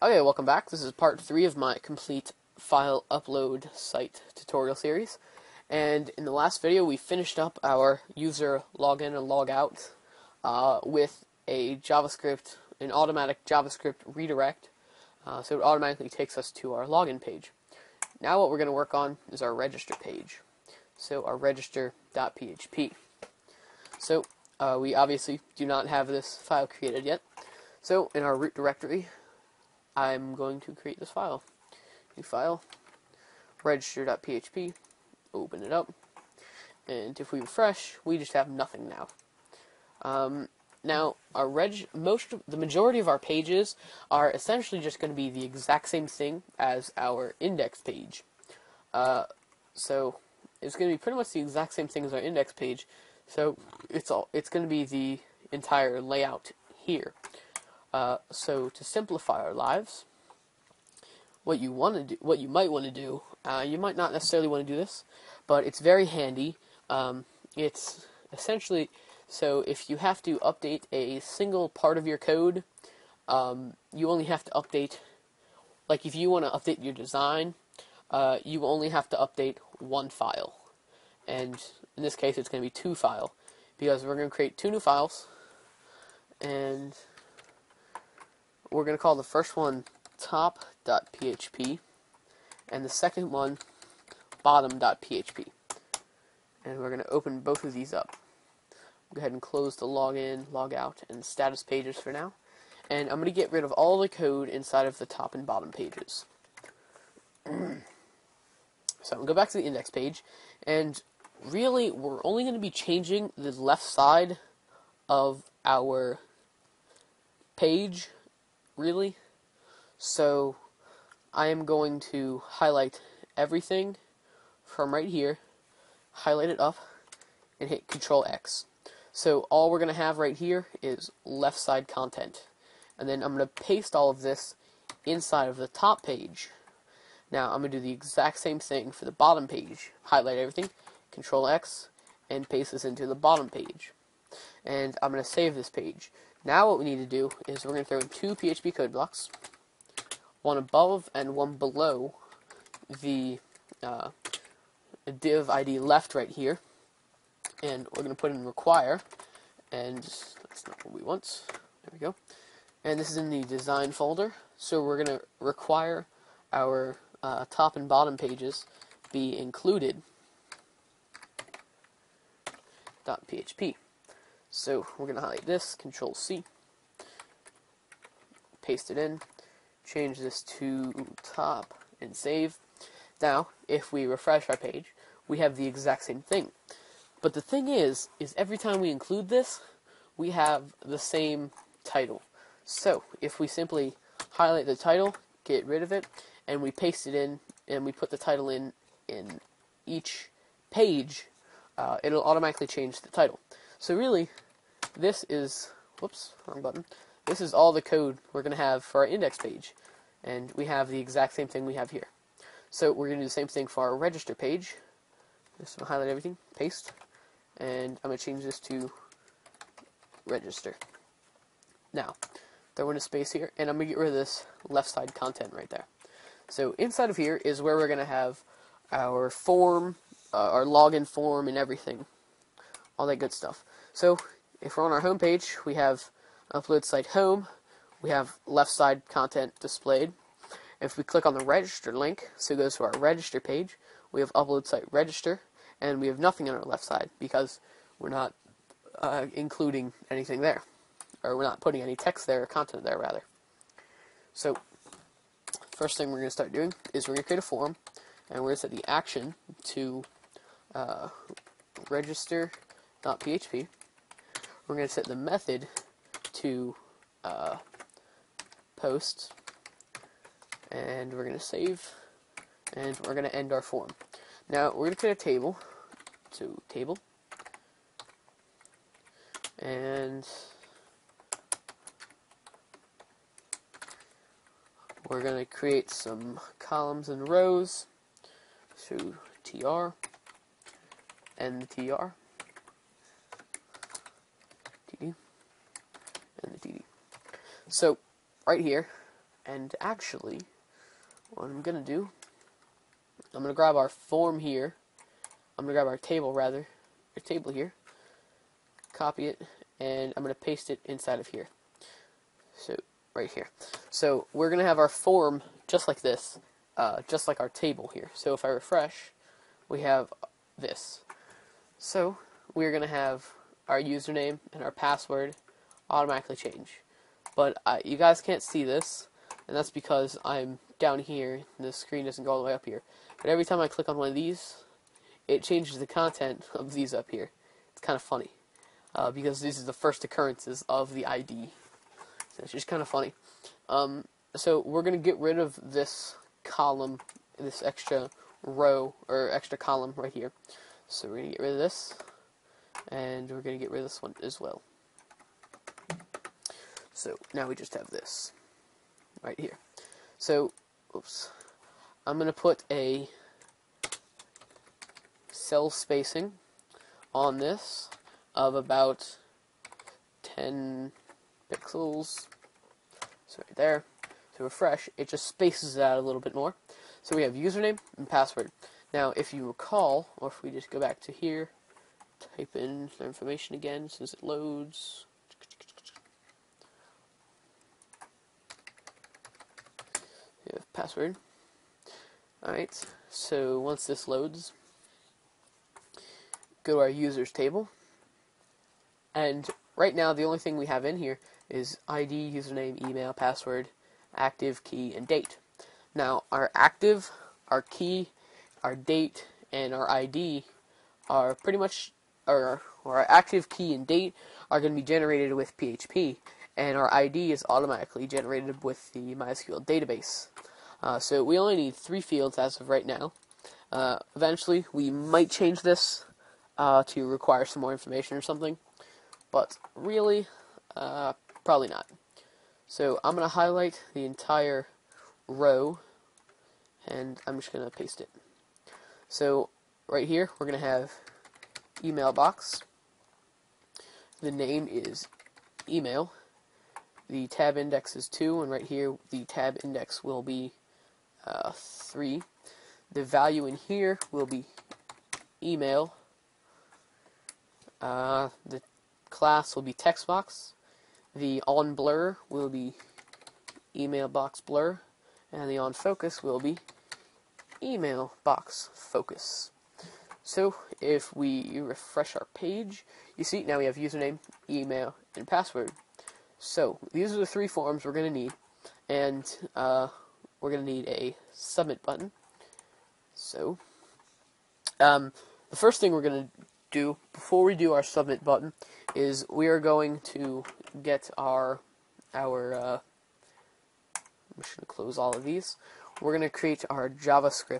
Okay, welcome back. This is part three of my complete file upload site tutorial series. And in the last video, we finished up our user login and logout uh, with a JavaScript, an automatic JavaScript redirect. Uh, so it automatically takes us to our login page. Now what we're going to work on is our register page. So our register.php. So uh, we obviously do not have this file created yet. So in our root directory, I'm going to create this file. New file, register.php, open it up, and if we refresh, we just have nothing now. Um, now, our reg, most of, the majority of our pages are essentially just going to be the exact same thing as our index page. Uh, so it's going to be pretty much the exact same thing as our index page. So it's all it's going to be the entire layout here. Uh, so to simplify our lives, what you want to do, what you might want to do, uh, you might not necessarily want to do this, but it's very handy. Um, it's essentially so if you have to update a single part of your code, um, you only have to update. Like if you want to update your design, uh, you only have to update one file, and in this case, it's going to be two file because we're going to create two new files, and we're going to call the first one top.php and the second one bottom.php. And we're going to open both of these up. Go ahead and close the login, logout, and status pages for now. And I'm going to get rid of all the code inside of the top and bottom pages. so I'm going to go back to the index page, and really, we're only going to be changing the left side of our page really. So I am going to highlight everything from right here, highlight it up, and hit Control X. So all we're going to have right here is left side content. And then I'm going to paste all of this inside of the top page. Now I'm going to do the exact same thing for the bottom page. Highlight everything, Control X, and paste this into the bottom page. And I'm going to save this page. Now what we need to do is we're going to throw in two PHP code blocks, one above and one below the uh, div ID left right here, and we're going to put in require, and that's not what we want. There we go. And this is in the design folder, so we're going to require our uh, top and bottom pages be included .php. So we're going to highlight this, Control C, paste it in, change this to top, and save. Now, if we refresh our page, we have the exact same thing. But the thing is, is every time we include this, we have the same title. So, if we simply highlight the title, get rid of it, and we paste it in, and we put the title in in each page, uh, it'll automatically change the title. So really, this is, whoops, wrong button. This is all the code we're going to have for our index page. And we have the exact same thing we have here. So we're going to do the same thing for our register page. Just highlight everything, paste, and I'm going to change this to register. Now, throw in a space here, and I'm going to get rid of this left side content right there. So inside of here is where we're going to have our form, uh, our login form, and everything all that good stuff. So if we're on our home page, we have upload site home, we have left side content displayed. If we click on the register link, so it goes to our register page, we have upload site register, and we have nothing on our left side because we're not uh, including anything there, or we're not putting any text there or content there rather. So first thing we're going to start doing is we're going to create a form, and we're going to set the action to uh, register .php. We're going to set the method to uh, post, and we're going to save, and we're going to end our form. Now we're going to create a table, to table, and we're going to create some columns and rows, so tr, and tr. And the TD. So, right here, And actually, what I'm going to do, I'm going to grab our form here. I'm going to grab our table, rather, our table here, copy it, and I'm going to paste it inside of here. So, right here. So, we're going to have our form just like this, uh, just like our table here. So, if I refresh, we have this. So, we're going to have our username and our password automatically change. But uh, you guys can't see this, and that's because I'm down here, the screen doesn't go all the way up here. But every time I click on one of these, it changes the content of these up here. It's kind of funny, uh, because this is the first occurrences of the ID. So it's just kind of funny. Um, so we're going to get rid of this column, this extra row, or extra column right here. So we're going to get rid of this, and we're going to get rid of this one as well. So now we just have this right here. So, oops. I'm going to put a cell spacing on this of about 10 pixels. So right there. To refresh, it just spaces it out a little bit more. So we have username and password. Now, if you recall, or if we just go back to here, type in the information again since it loads. password. Alright, so once this loads, go to our users table. And right now, the only thing we have in here is ID, username, email, password, active, key, and date. Now, our active, our key, our date, and our ID are pretty much, or, our active key and date are going to be generated with PHP, and our ID is automatically generated with the MySQL database. Uh, so we only need three fields as of right now. Uh, eventually, we might change this uh, to require some more information or something, but really, uh, probably not. So I'm going to highlight the entire row, and I'm just going to paste it. So right here, we're going to have email box. The name is email. The tab index is 2, and right here the tab index will be uh, 3. The value in here will be email. Uh, the class will be text box. The on blur will be email box blur. And the on focus will be email box focus. So if we refresh our page, you see now we have username, email, and password. So these are the three forms we're going to need. And uh, we're going to need a submit button. So, um, the first thing we're going to do before we do our submit button is we are going to get our our uh, going to close all of these. We're going to create our JavaScript